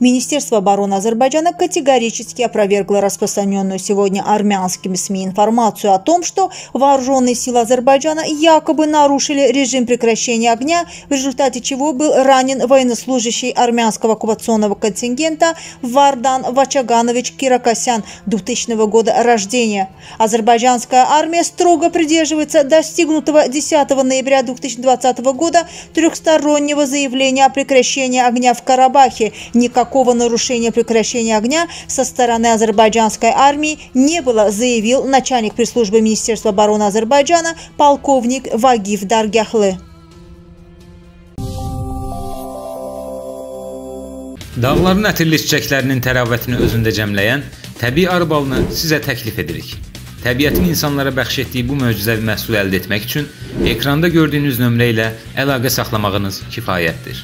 Министерство обороны Азербайджана категорически опровергло распространенную сегодня армянскими СМИ информацию о том, что вооруженные силы Азербайджана якобы нарушили режим прекращения огня, в результате чего был ранен военнослужащий армянского оккупационного контингента Вардан Вачаганович Киракосян 2000 года рождения. Азербайджанская армия строго придерживается достигнутого 10 ноября 2020 года трехстороннего заявления о прекращении огня в Карабахе. Никак никакого нарушения прекращения огня со стороны азербайджанской армии не было, заявил начальник пресс-службы Министерства обороны Азербайджана полковник Вагиф Даргяхлы. Dağların ətirli çiçəklərinin təravətini özündə cəmləyən təbii arı balını sizə təklif edirik. Təbiətin insanlara bəxş etdiyi bu möcüzəvi məhsulu əldə etmək üçün ekranda gördüyünüz nömrə ilə əlaqə saxlamağınız kifayətdir.